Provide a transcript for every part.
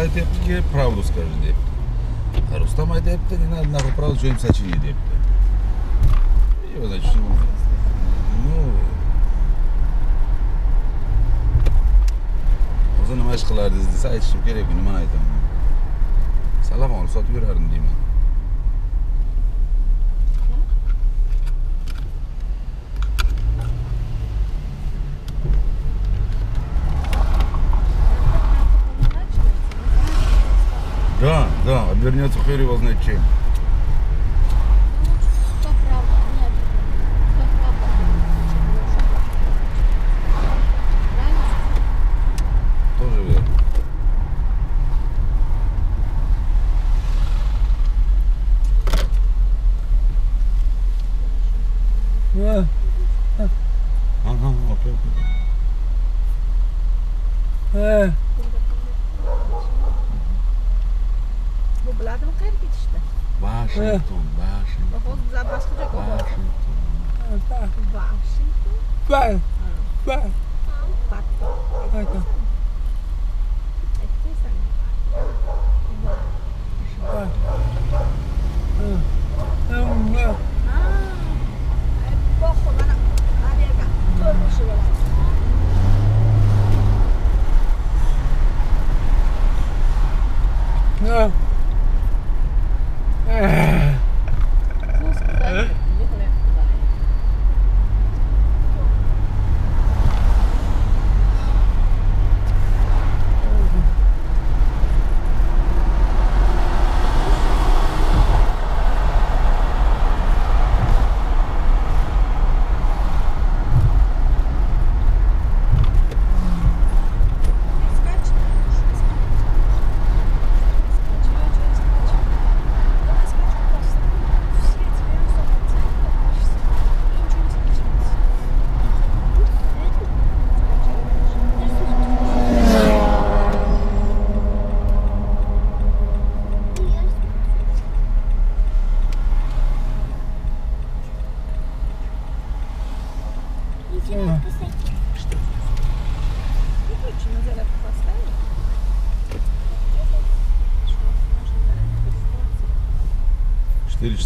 vali aytyaptiki правду скажи deyapti А rustam aytyapti не надо нахуй правду что им сочини deyapti и значит ну o'zi nima ish qilardingiz desa aytishim kerakku nimani aytaman salom olib sotib yurardim deyman Да, Да, обернется хер его знает чем.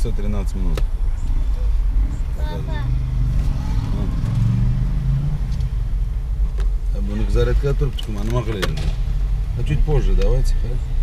Часа 13 минут. А nima qilay endi А чуть позже давайте а?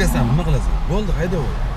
Siskasan nima qilasan bo'ldi. haydaver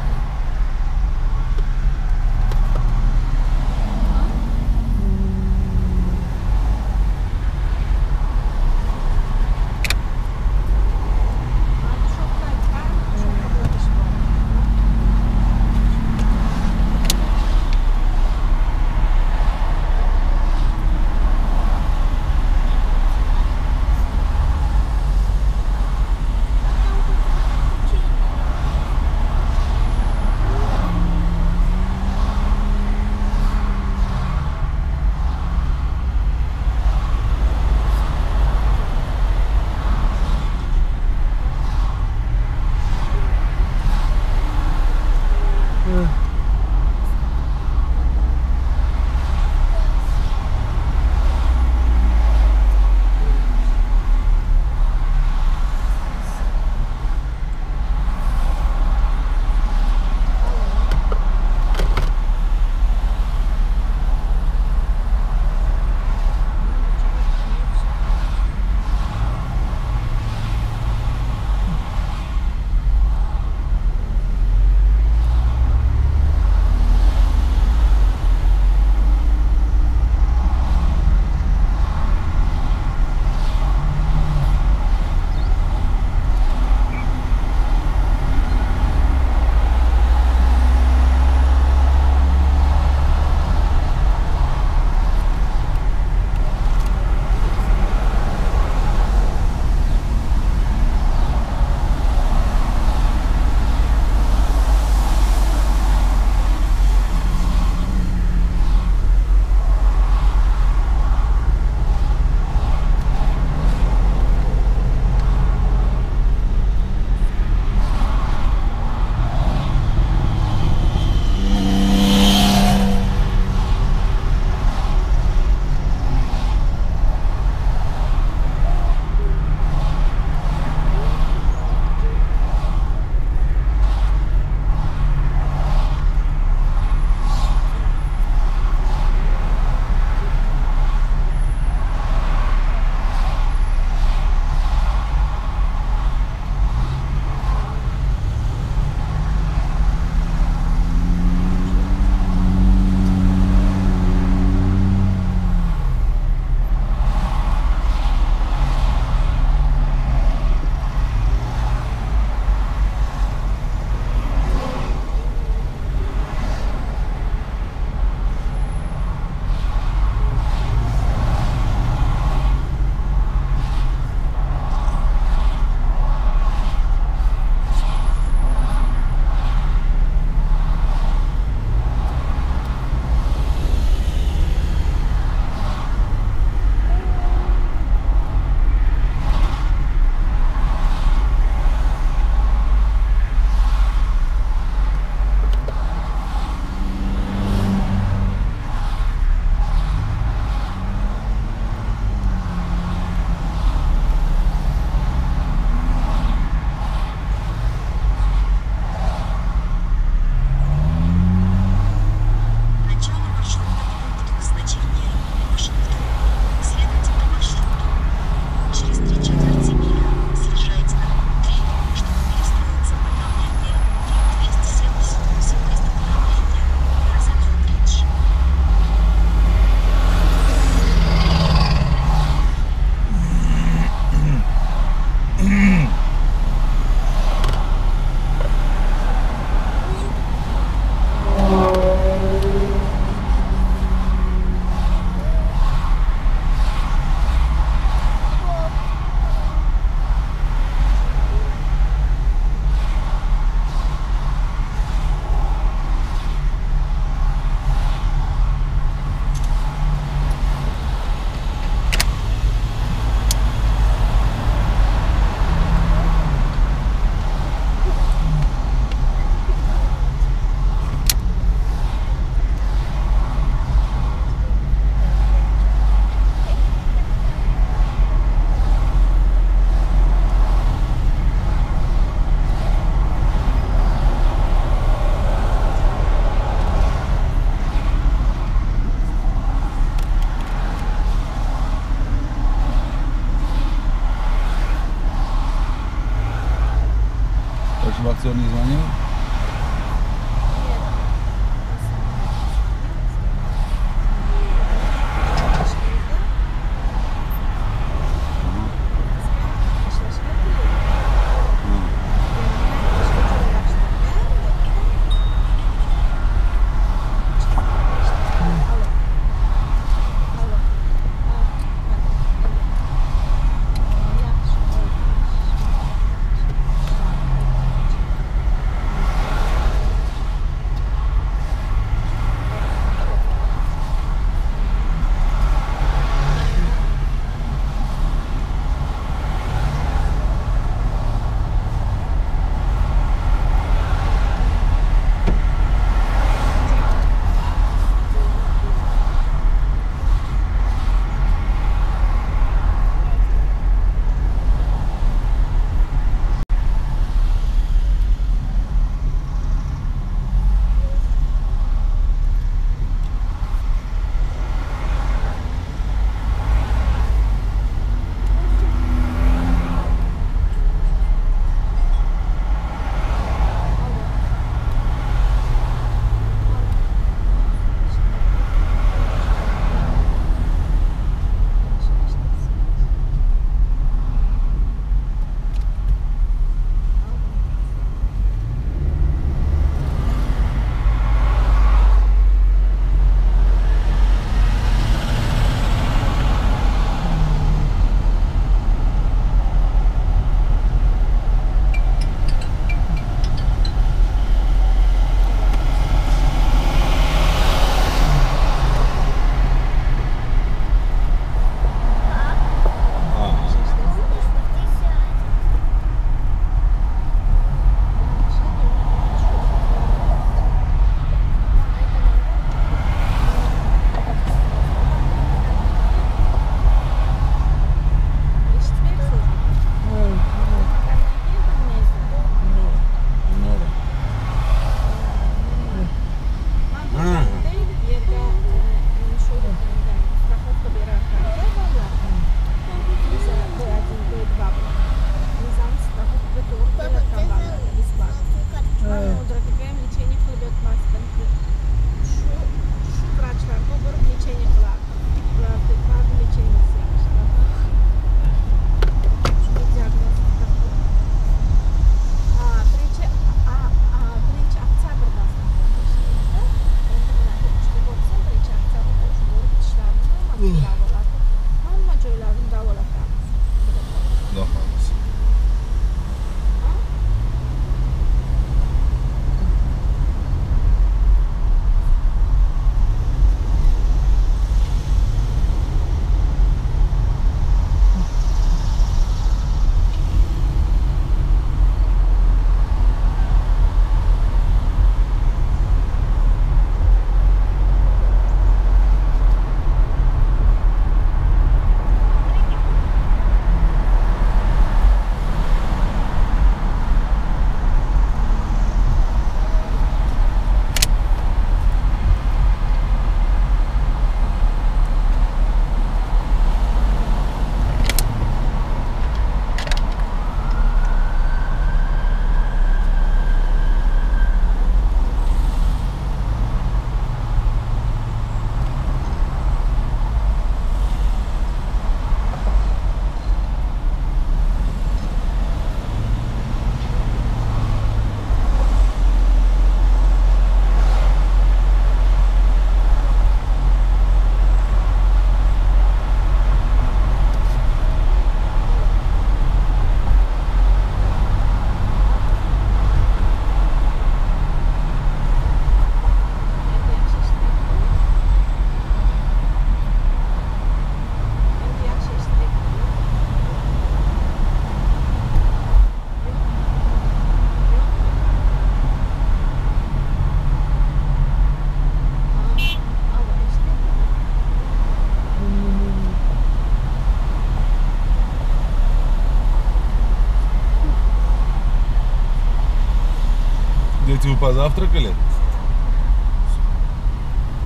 Дети, вы позавтракали?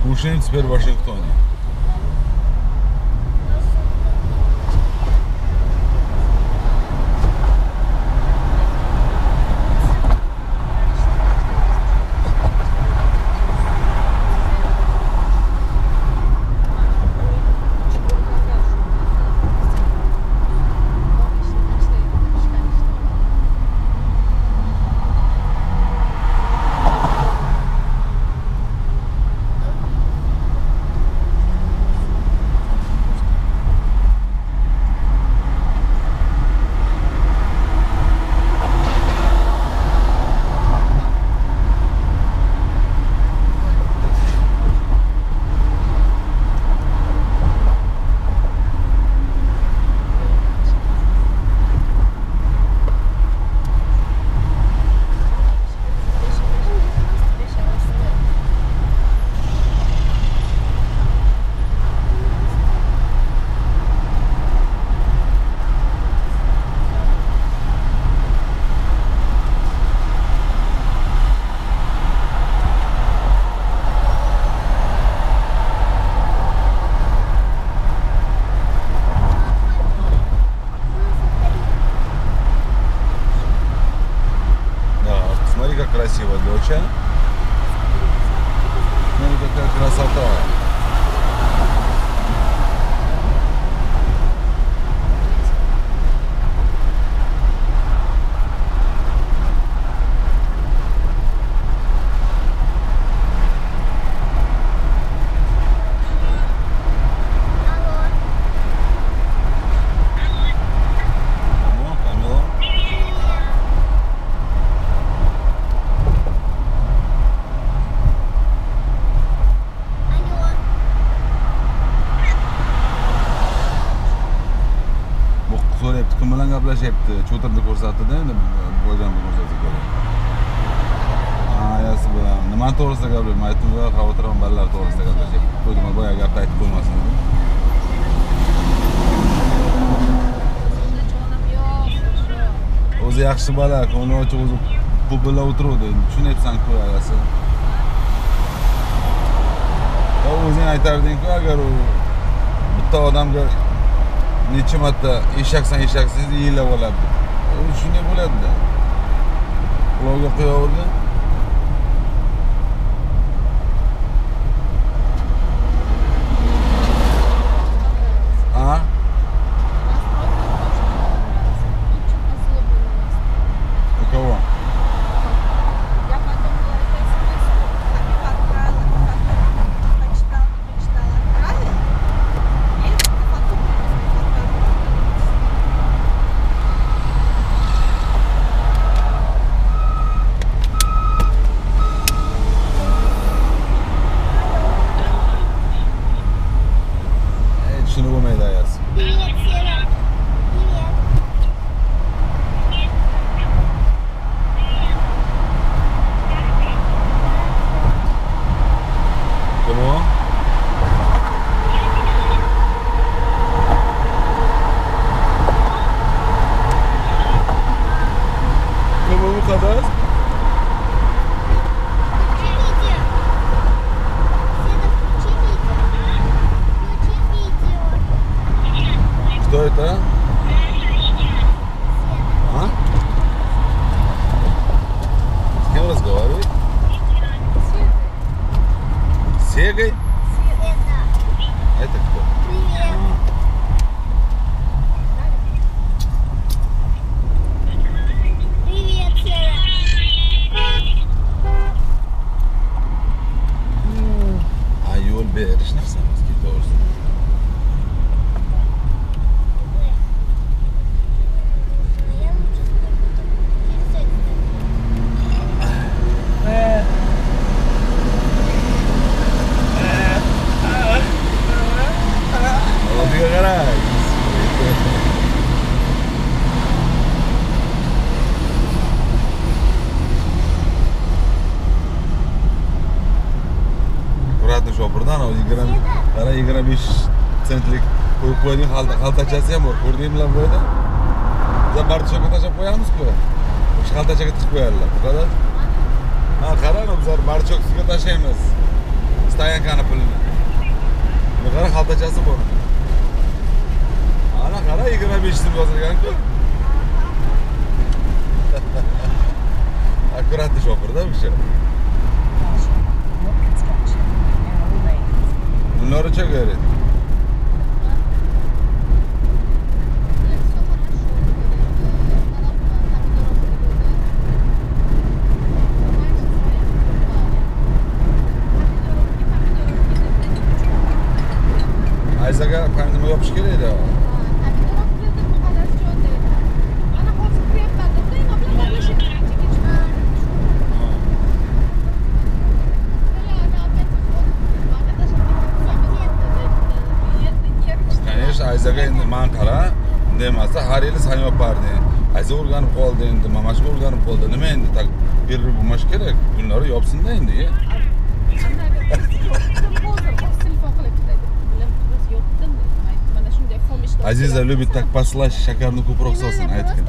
Кушаем теперь в Вашингтоне. спасибо да uni ochib o'zi bila o'tiruvdi tushunyapsanku agasi o'zing aytardingku agar u bitta odamga necha marta eshaksan eshaksan yeyilab oladi shunday bo'ladida ulovga qo'yaverdi да? dezembro послать шикарный купрок сосан айтган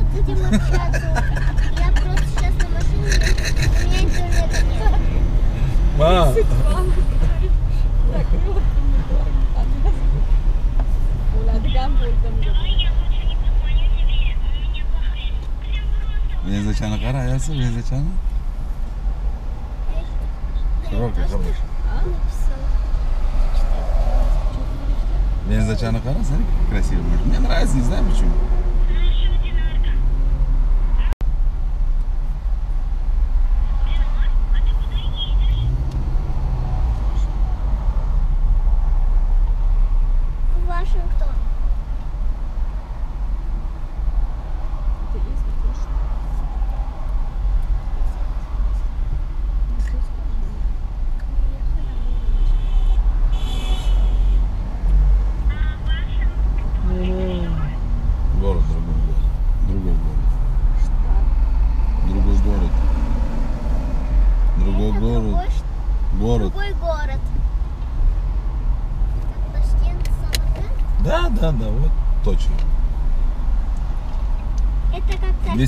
Ma. Benzachani qara ayasi benzachani. Хороший, хороший. Зачем она смотри, как красиво. Мне нравится, не знаю почему.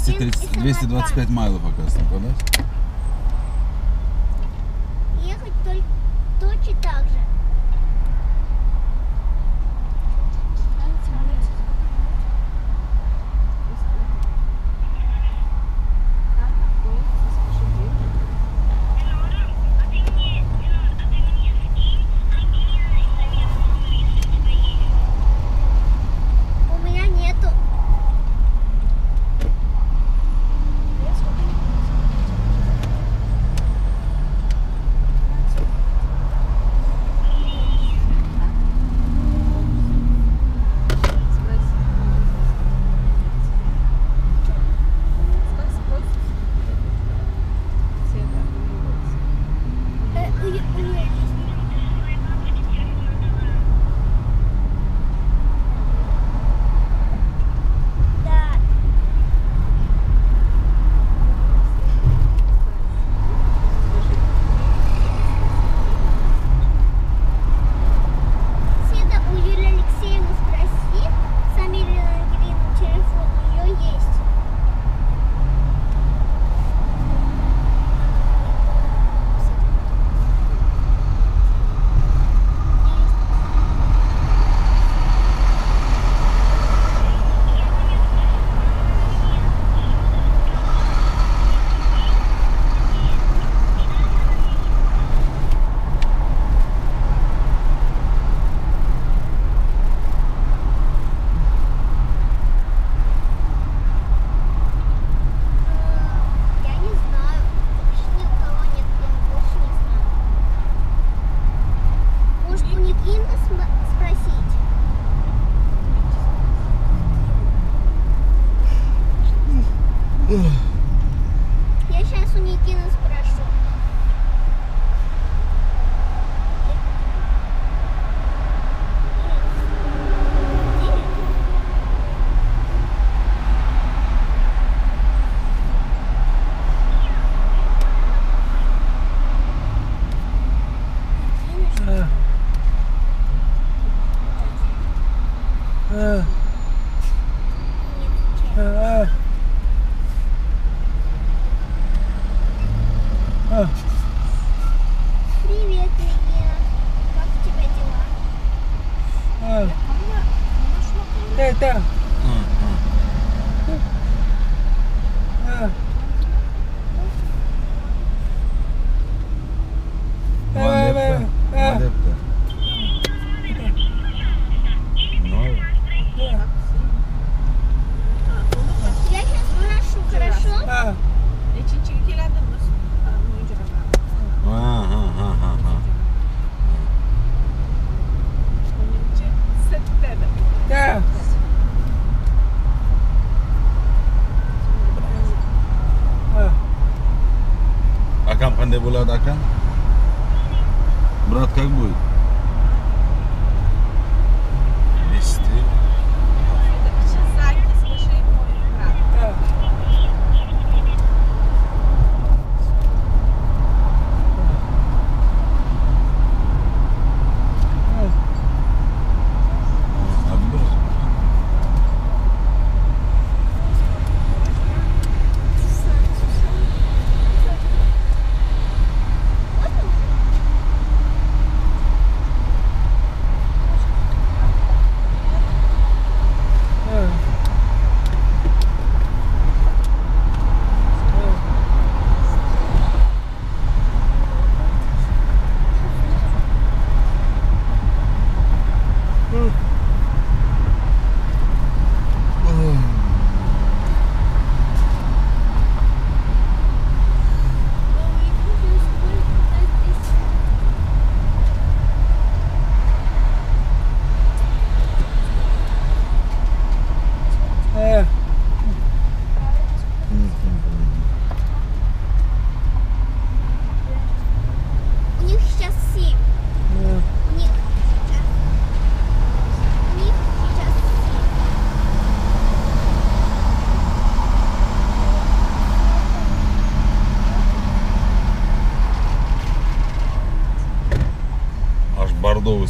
225 майлов, оказывается, подать?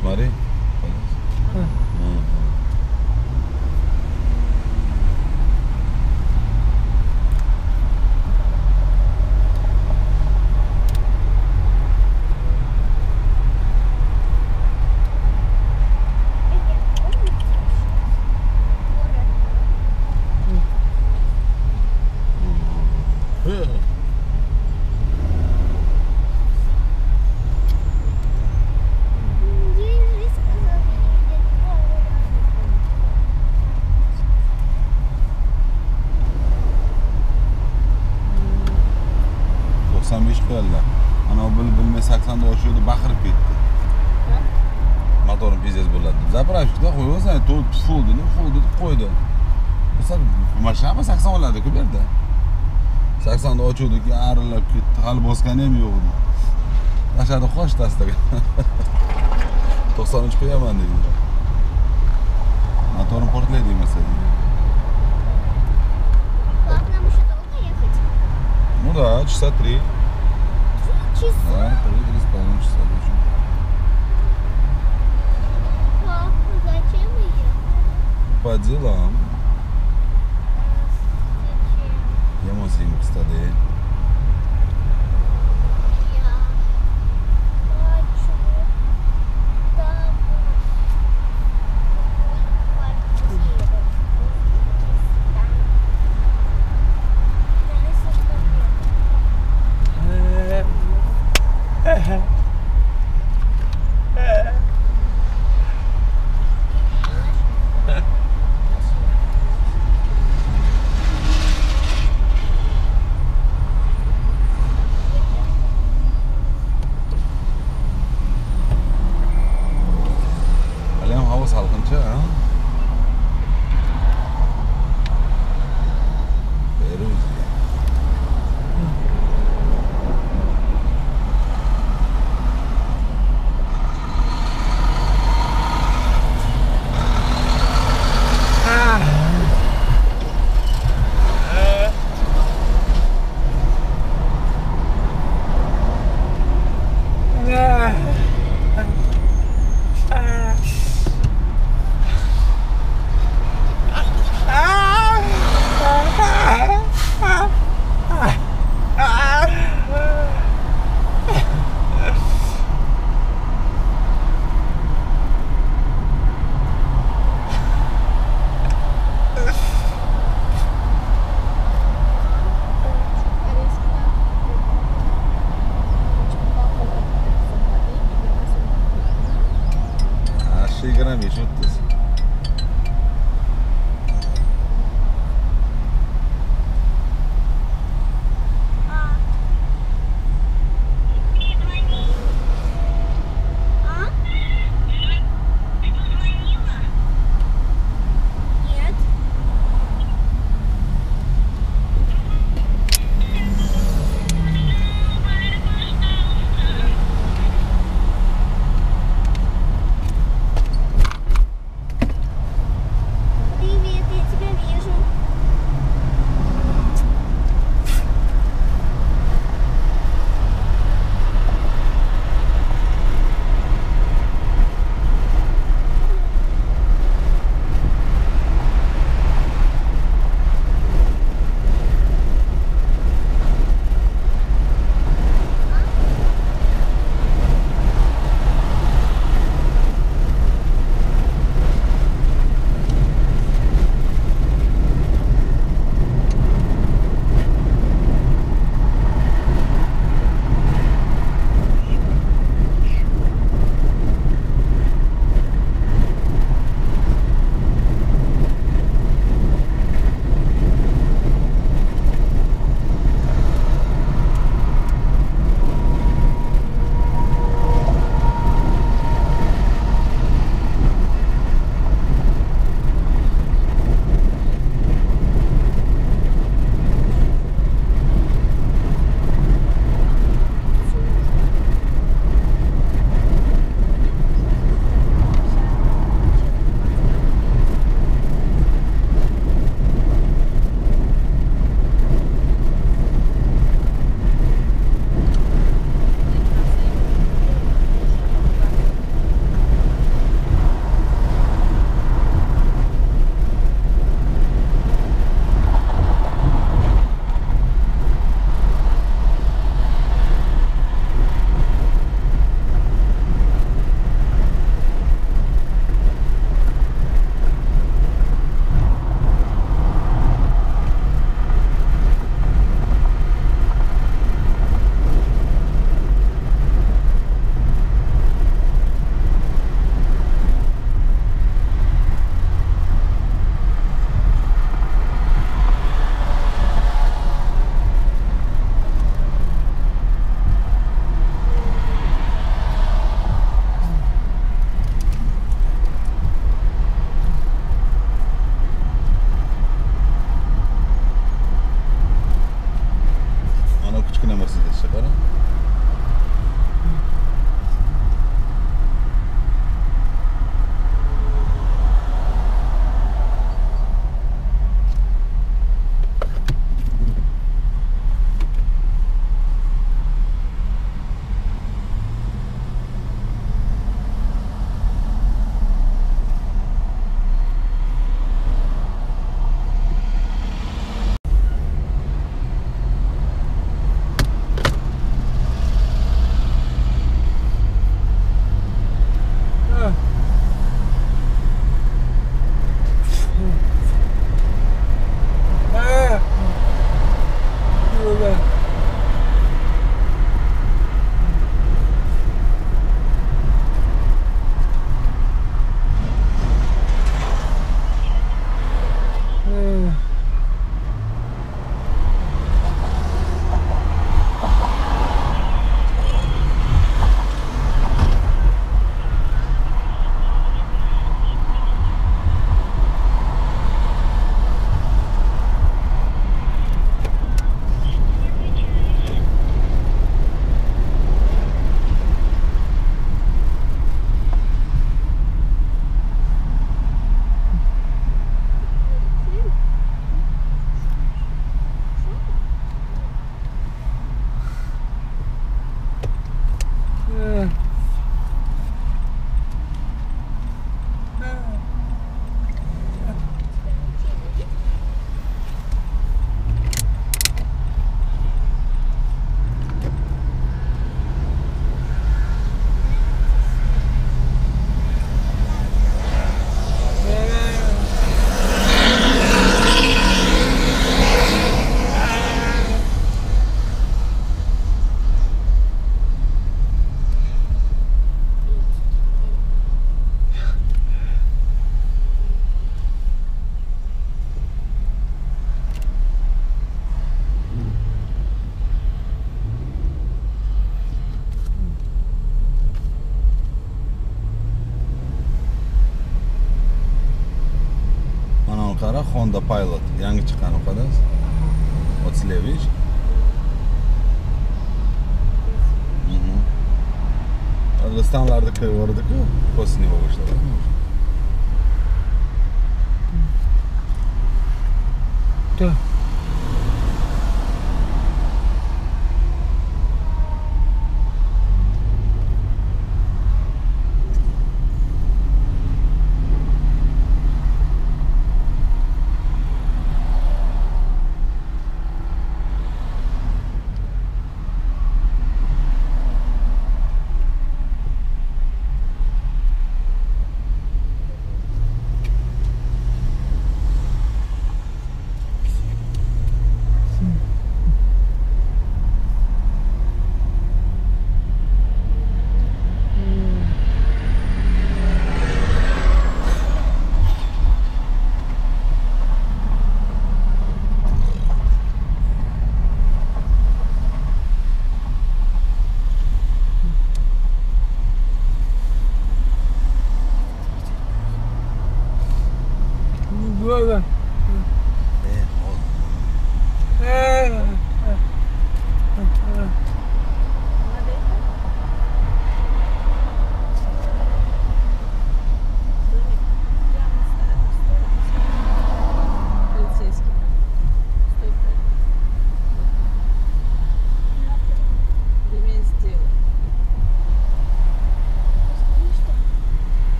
this. Saksonda ochuvdik arillab ketdi. Hali bosgani ham yo'q edi tashladi qo'shdi astaga to'qson uch qo'yaman dedi motorim portlaydi demasa deydi ну да часа три да три три с половиной часа даже по делам Емозим, кстати. Haliyam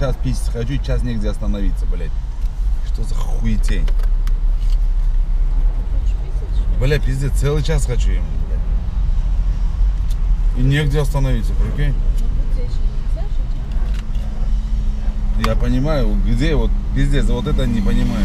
час писать хочу, час негде остановиться, блядь. Что за хуетень? Бля, пиздец, целый час хочу ему. И негде остановиться, прикинь? Я понимаю, где вот, пиздец, вот это не понимаю.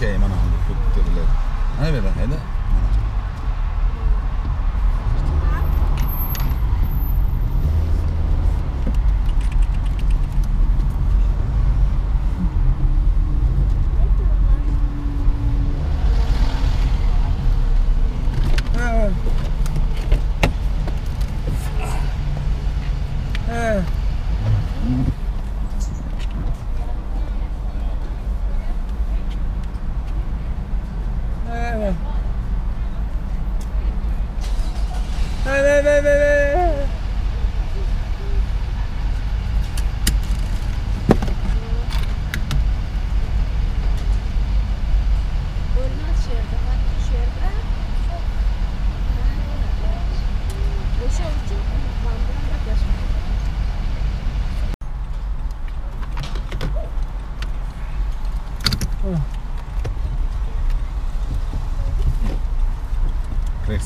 okay, mana hozir ko'rib turibsizlar mana bu vet qayda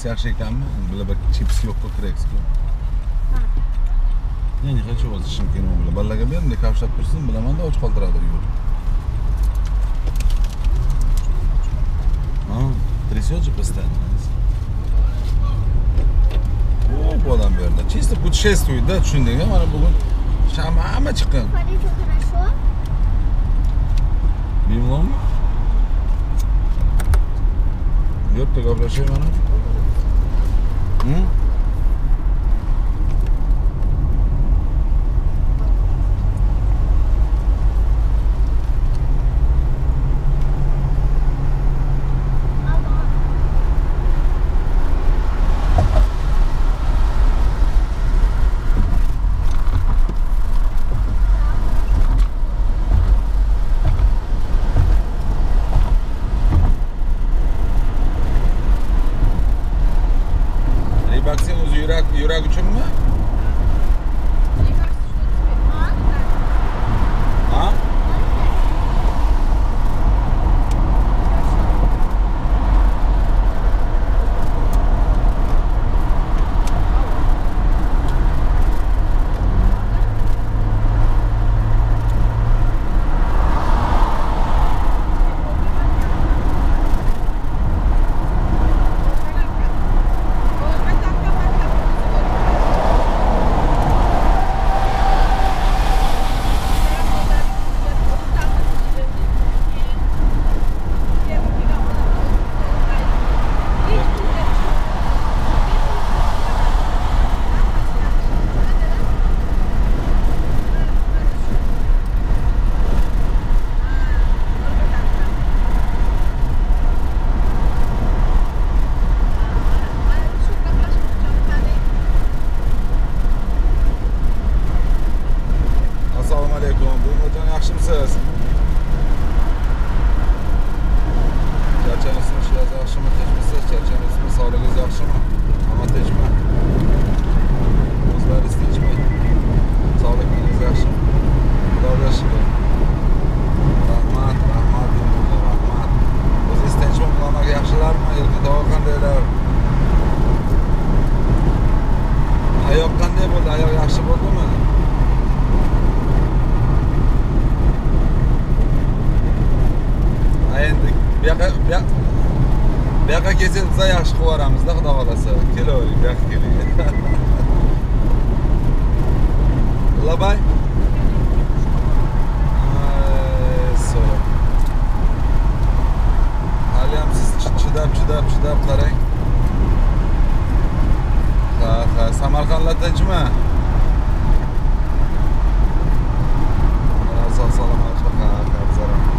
Kreks yaxshi ekanmi bular bir chips yo'qku kreksga я не хочу o'zi shimkini bular bolalarga ber bunday kavshlab tursin bilamanda och qoldiradi uyni А, трясет же постоянно. Ko'p odam bu yerda. Чисто путешествует-da, tushundingmi? Mana bugun shama hamma chiqqan. Смотрите, хорошо. Bemalolmi? Yurtda gaplashay mana. 嗯。Bu yoqqa bu yoq- bu yoqqa kelsangiz yaxshi qilib yuboramizda xudo xohlasa. Kelavering bu yoqqa keling labay haliyam siz chidab chidab chidab qarang. Ha ha samarqandlar tinchmi sog' salomat. Ha ha bizlar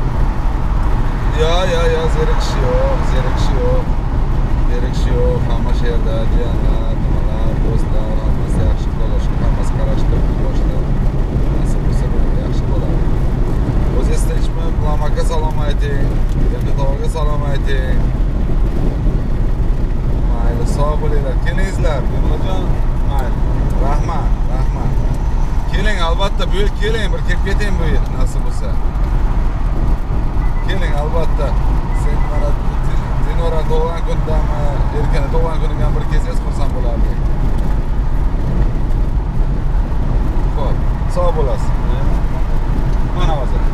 Ya ya Ja, ja, ja, Zerekşiyor, Zerekşiyor. Zerekşiyor, Hamaşehir'de, Cihanlar, Dumalar, Dostlar, Hamas yakışık dolaşık, Hamas karaştır, başlar. Nasıl bu sebeple yakışık olan. Öz isteçmem, Lamaka salam edin, Yeni Tavaka salam edin. Mayli, sağ olun. Kenizler, Yunancan, mayli. Rahman, Rahman. Kelin, albatta, bu yıl kelin, bir kep ketin bu yıl, nasıl olsa. keling albatta. Sen mana dinora tug'ilgan kunidami erkani tug'ilgan kuningdan bir kelsangiz xursand bo'lardik ho'p sog' bo'lasiz. Mana hozir.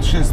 лучшее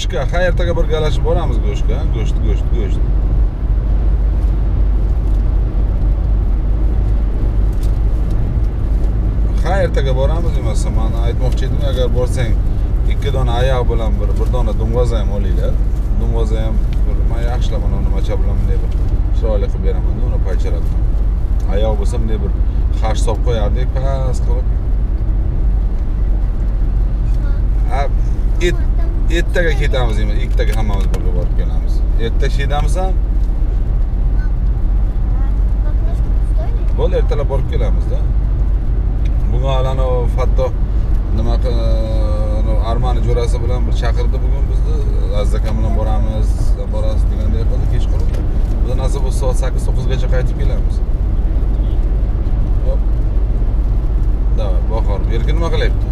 Go'shtga, ha ertaga bir galashib boramiz go'shtga, go'sht, go'sht, go'sht. Ha ertaga boramiz emassa, man aytmoqchi edim, agar borsang ikki dona oyoq bilan bir bir dona dumg'oza ham olinglar. Dumg'oza ham bir man yaxshilab mana nimacha bilan bunday bir chiroyli qilib beraman uni paychalab. Oyoq bo'lsa bunday bir hash solib qo'yardik past qilib. Ha, et ertaga ketamiz emas, ikkitaga hammamiz birga borib kelamiz. Erta ishdaymizsan? Bo'ldi, ertalab borib kelamizda. Bugun alani Fatto nima Armani jo'rasi bilan bir chaqirdi bugun bizni. Aziz akam bilan boramiz, borasiz deganday qildi kechqurun. Biz nasib bo'lsa soat 8-9 gacha qaytib kelamiz. Hop. Davay, Bahor, Erkin nima qilyapti?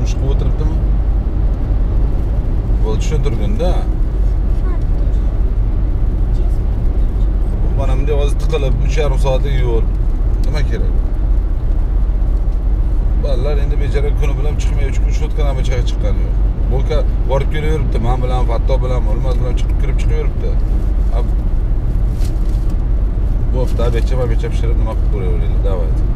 Mushq qilib o'tiribdimi? Bu tushuntirgin-da. Mana bunday hozir tiqilib 3,5 soatlik yo'l. Nima kerak? Bolalar endi bechora kuni bilan chiqmay uch kun shotkadan bechaga chiqqani yo'q. Bo'lka borib kelaveribdi. man bilan Fatto bilan, o'lmas bilan chiqib kirib chiqaveribdi. Ab Bo'pti, becha va becha pishirib nima qilib ko'raveringlar. Давайте.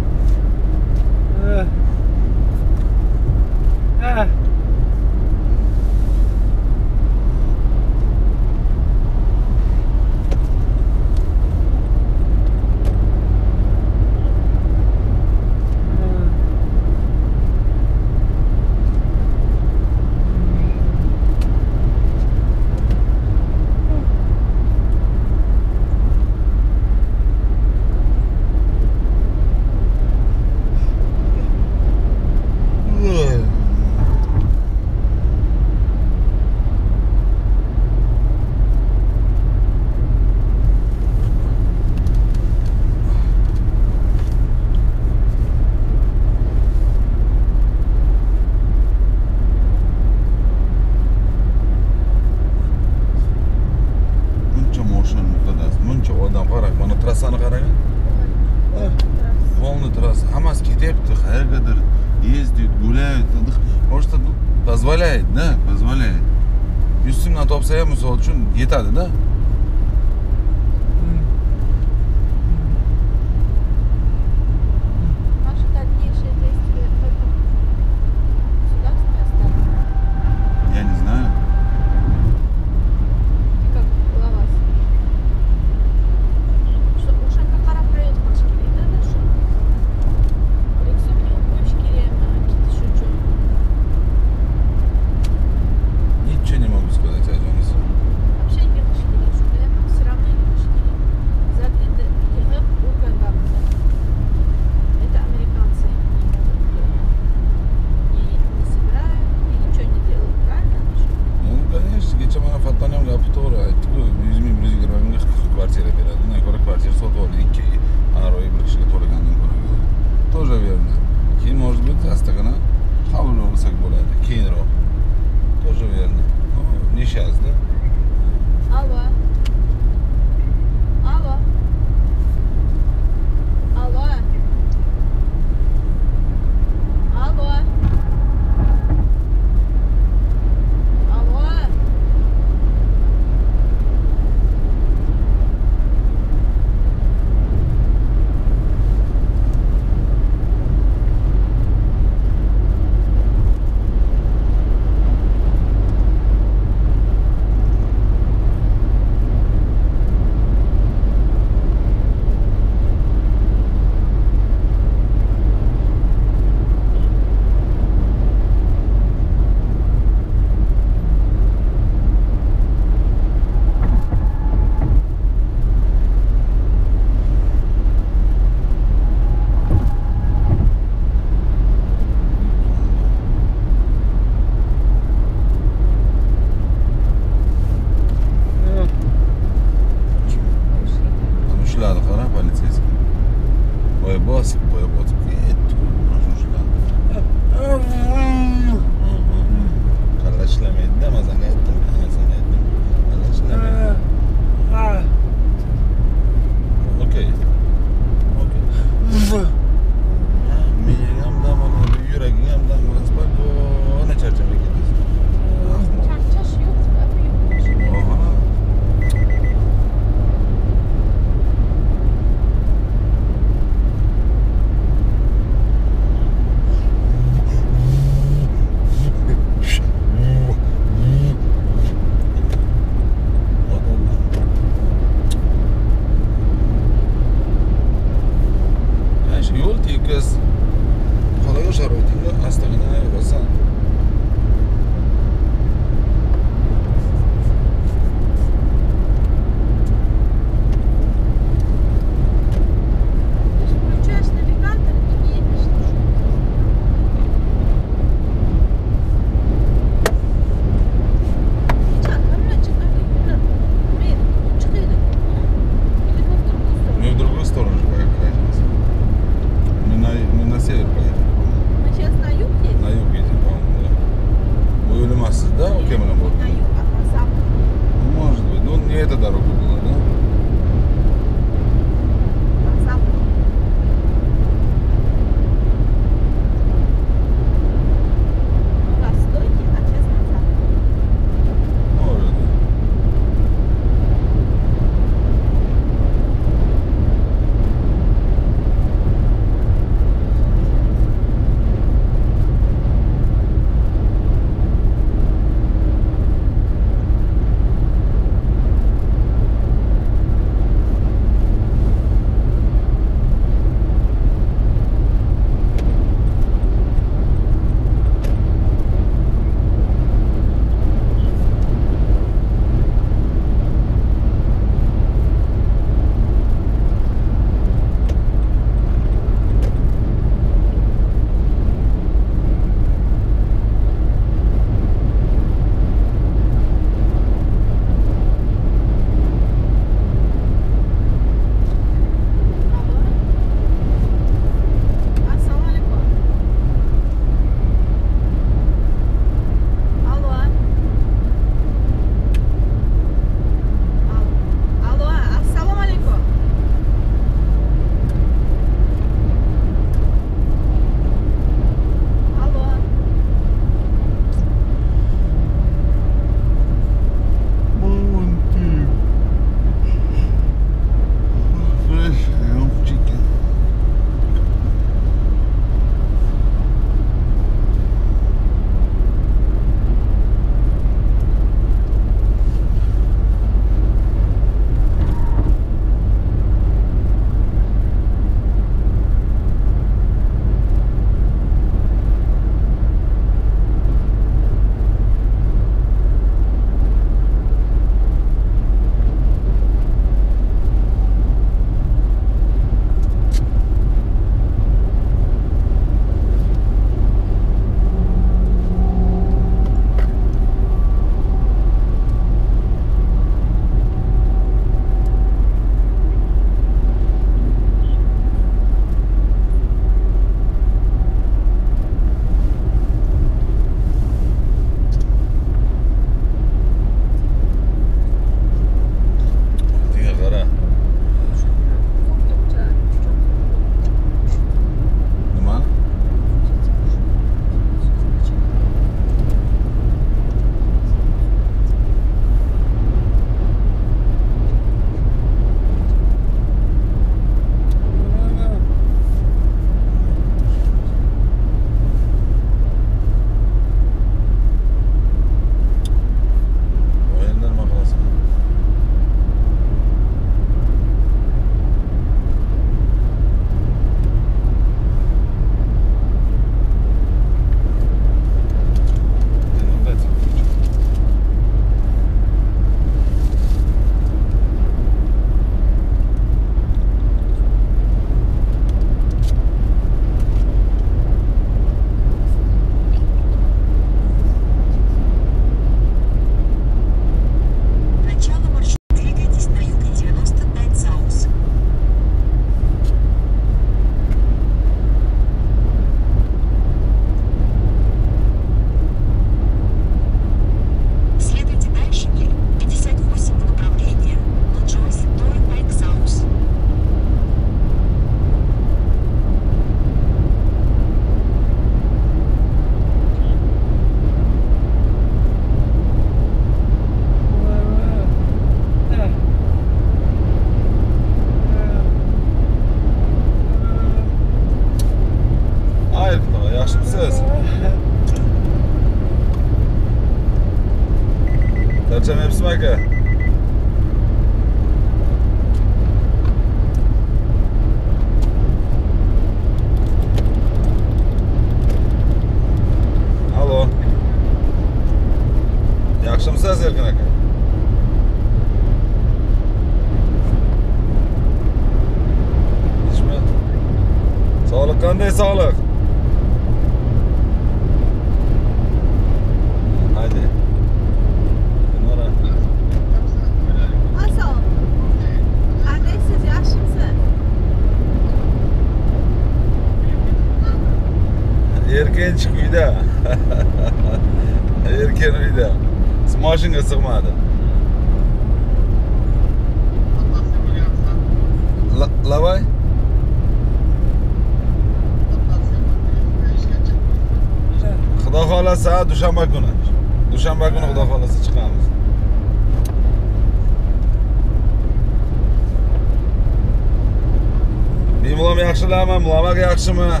Kızarım ha.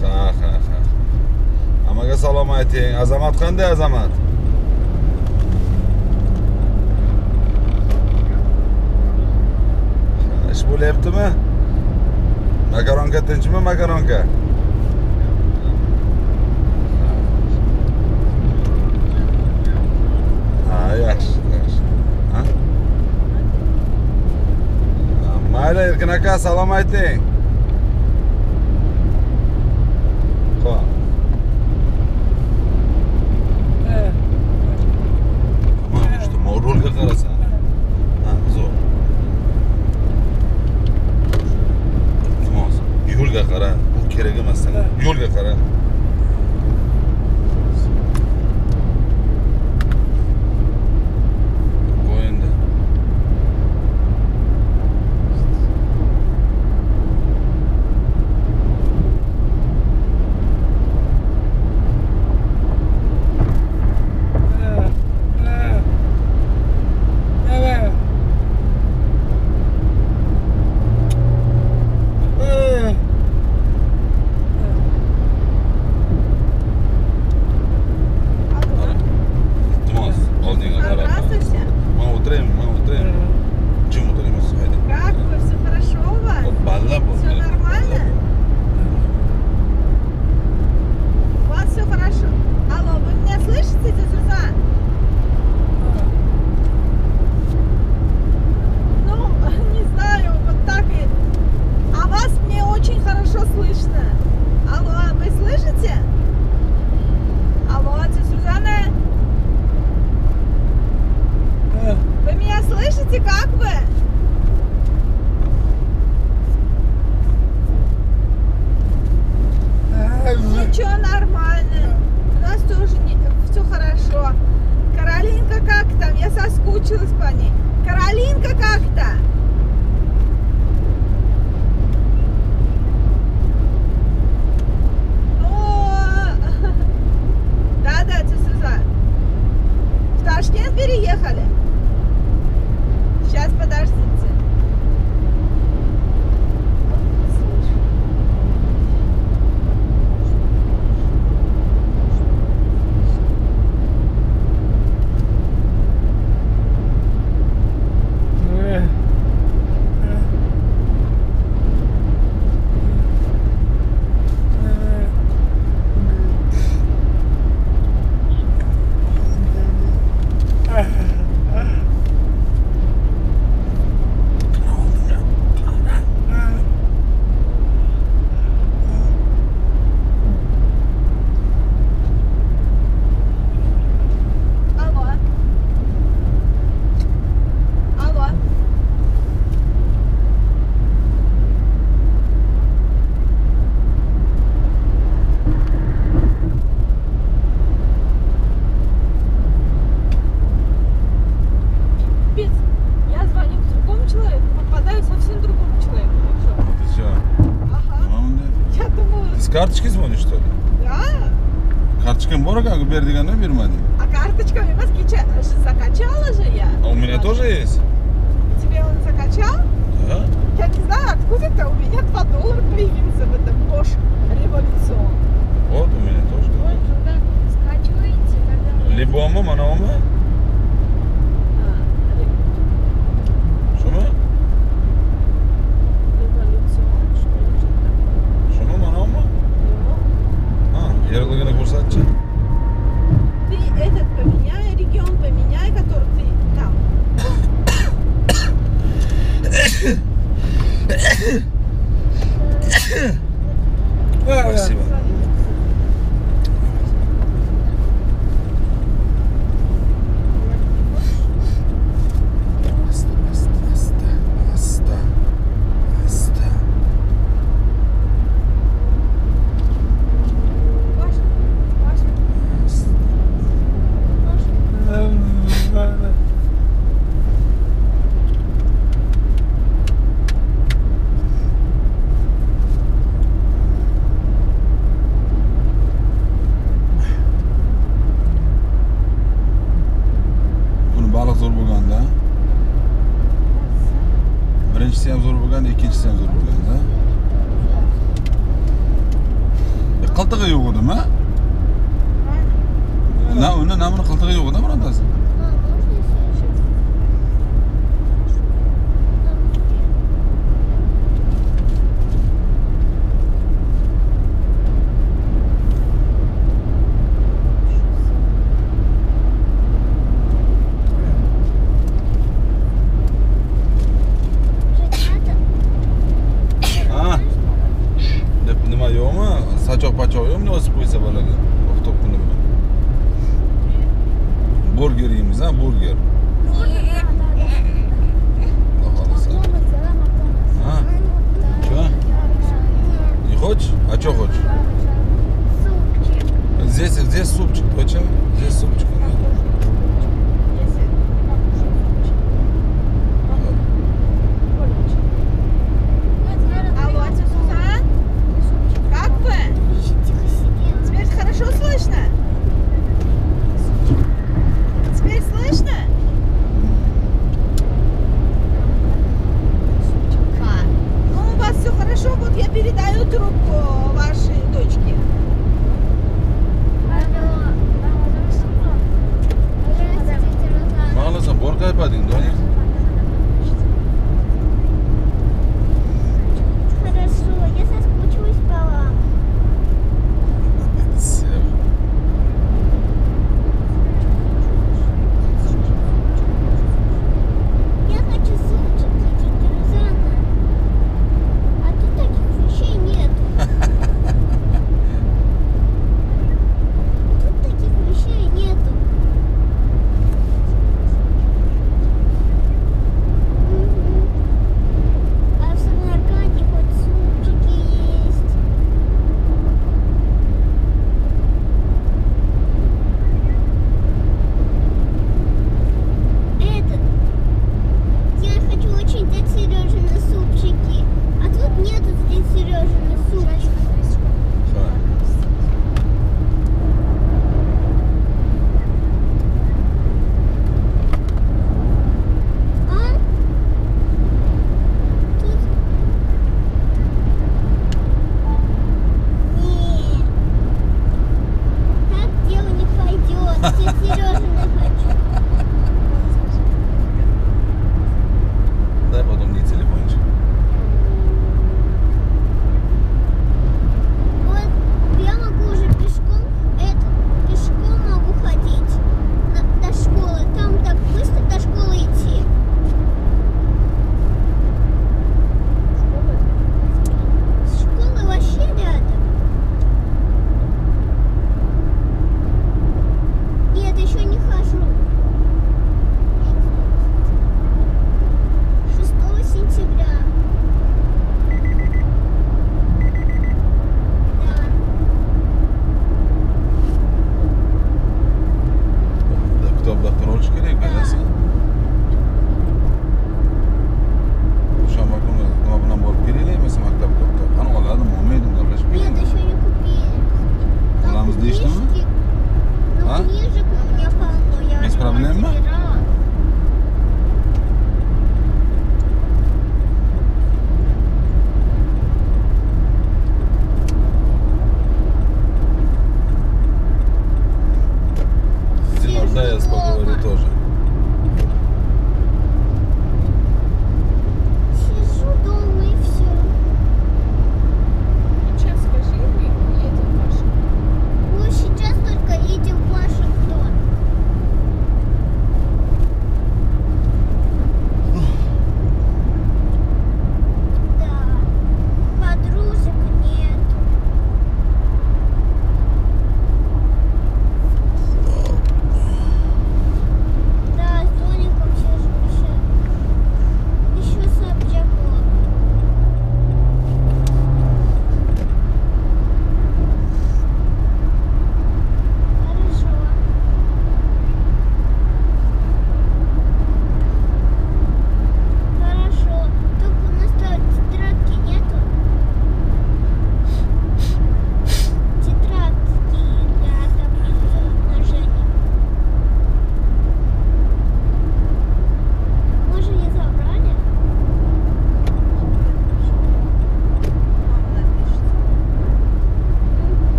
Kalk kalk kalk. Ama kız alamaydı. Azamat kan da. nós tem.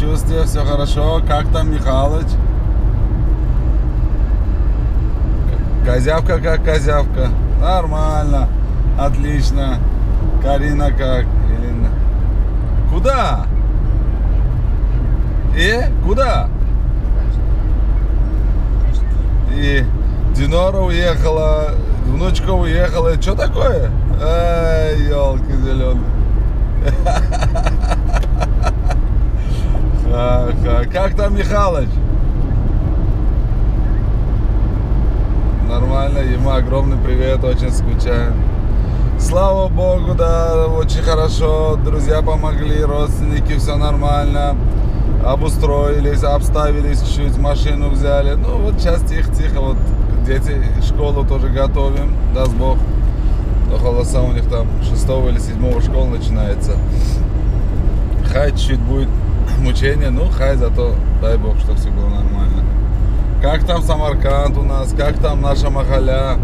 Самочувствие? Все хорошо? Как там Михалыч? Козявка как козявка. Нормально. Отлично. Карина как? Елена. Куда? Э? Куда? И Динора уехала, внучка уехала. Что такое? Ай, елки зеленые. Ха-ха. Как там Михалыч? Нормально, ему огромный привет, очень скучаем. Слава Богу, да, очень хорошо. Друзья помогли, родственники, все нормально. Обустроились, обставились чуть-чуть, машину взяли. Ну вот сейчас тихо-тихо, вот дети школу тоже готовим, даст Бог. До холоса у них там 6 или 7 школа начинается. Хай чуть-чуть будет мучение, ну хай зато дай Бог, что все было нормально. Как там Самарканд у нас, как там наша Махаля?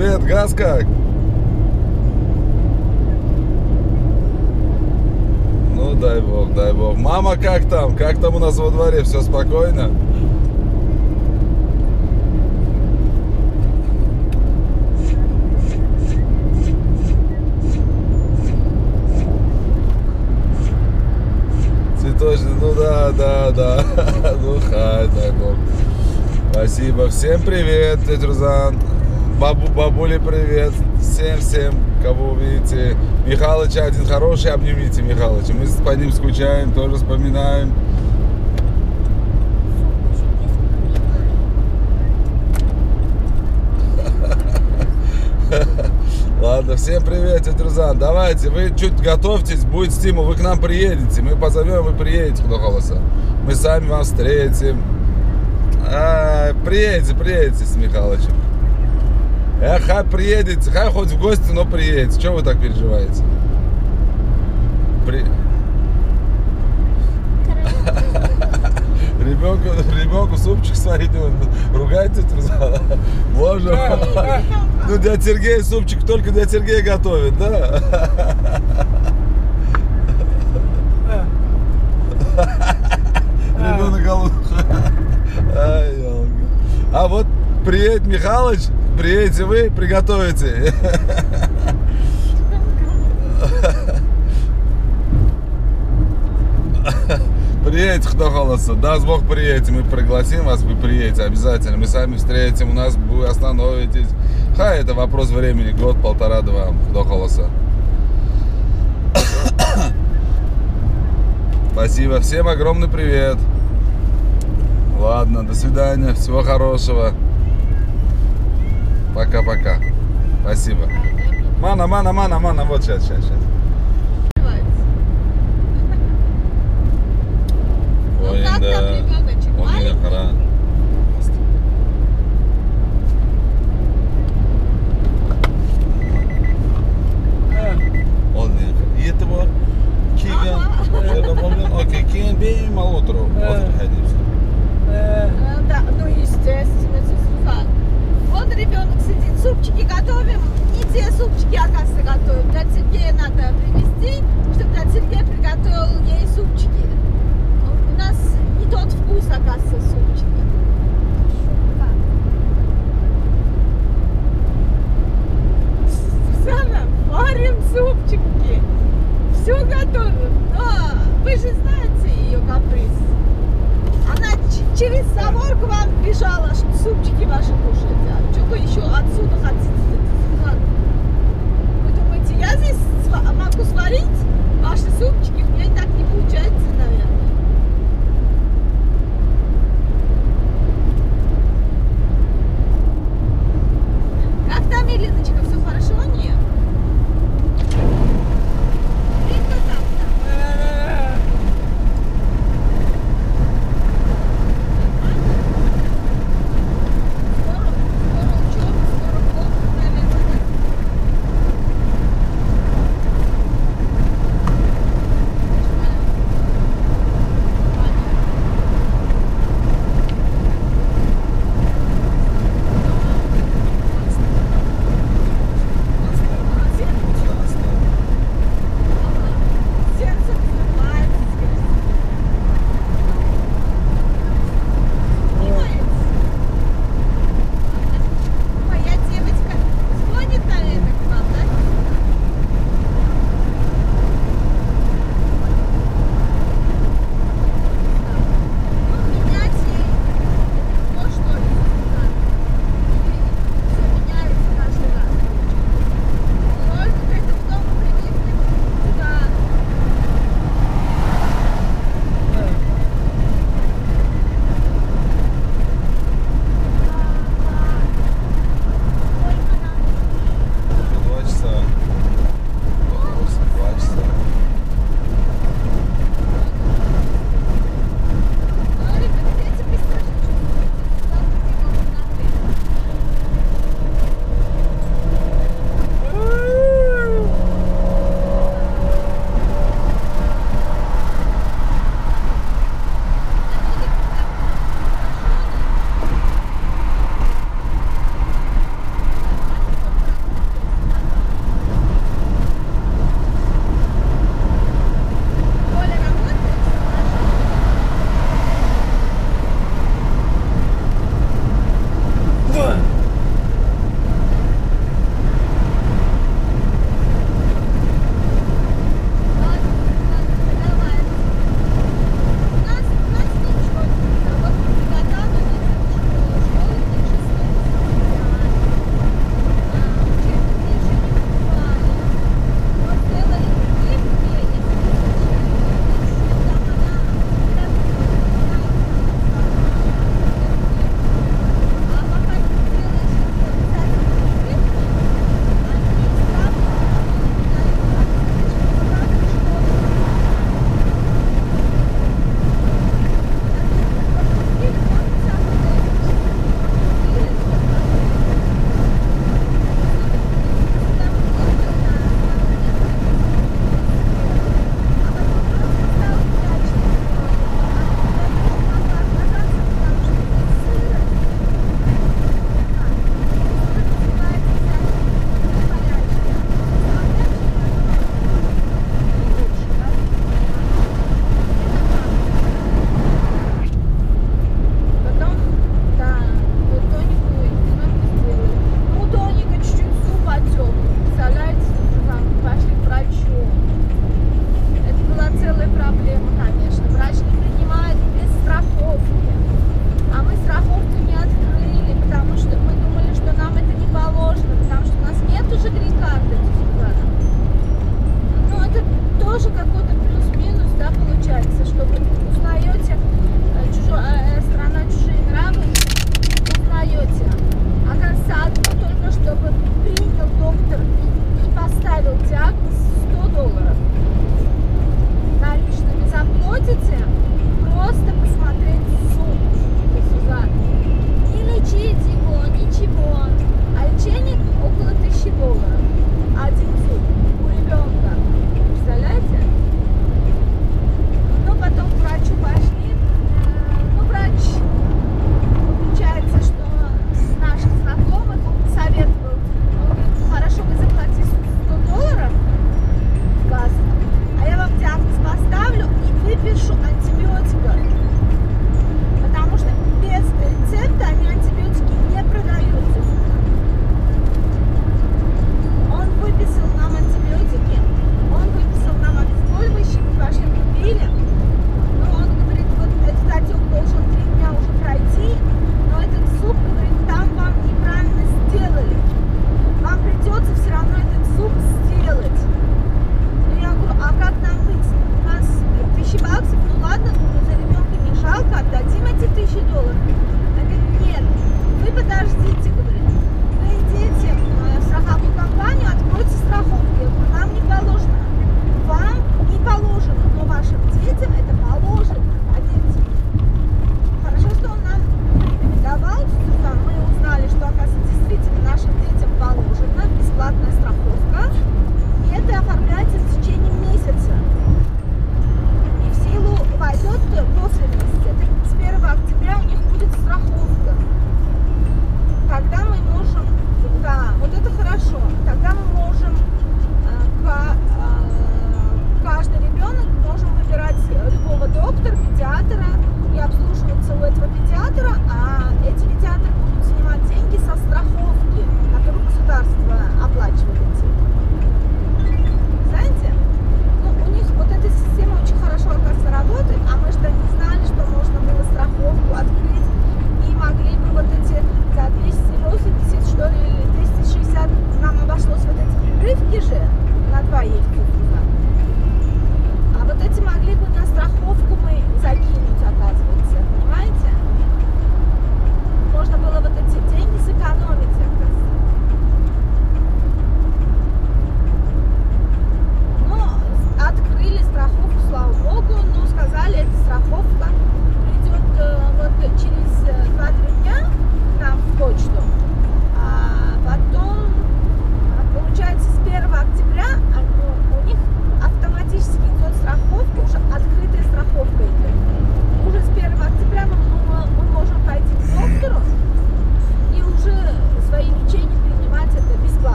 Свет, газ как? Ну, дай бог, дай бог. Мама как там? Как там у нас во дворе? Все спокойно? Цветочный, ну да, да, да. Ну хай, дай бог. Спасибо. Всем привет, тетя Рузан. Бабу, бабуле привет. Всем-всем, кого увидите. Михалыч один хороший, обнимите Михалыча. Мы по ним скучаем, тоже вспоминаем. Ладно, всем привет, тетя Рузан. Давайте, вы чуть готовьтесь, будет стимул, вы к нам приедете. Мы позовем, вы приедете до голоса. Мы сами вас встретим. А, приедете, приедете с Михалычем. Эх, хай приедете, хай хоть в гости, но приедете. Чего вы так переживаете? При... Ребенку, ребенку супчик сварить, ругает тетю Рузана. Боже. Ну, дядя Сергей супчик только для Сергея готовит, да? Ребенок голодный. А вот приедет Михалыч, приедете вы, приготовите. Приедете, кто голоса. Даст Бог, приедете. Мы пригласим вас, вы приедете обязательно. Мы сами встретим, у нас вы остановитесь. Хай, это вопрос времени, год, полтора, два, до голоса. Спасибо. Всем огромный привет. Ладно, до свидания. Всего хорошего. cá, para cá. Vai cima. Mana, mana, mana, mana, vou tchau, tchau, tchau. Rodrigo, onde você супчики, оказывается, готовим. Дядь Сергея надо привезти, чтобы дядь Сергей приготовил ей супчики. У нас не тот вкус, оказывается, супчика. Сана, варим супчики. Все готовим. Но вы же знаете ее каприз. Она через забор к вам бежала, что супчики ваши кушать. А что вы еще отсюда хотите? Вы думаете, я здесь могу сварить ваши супчики? У меня так не получается, наверное. Как там, Еленочка,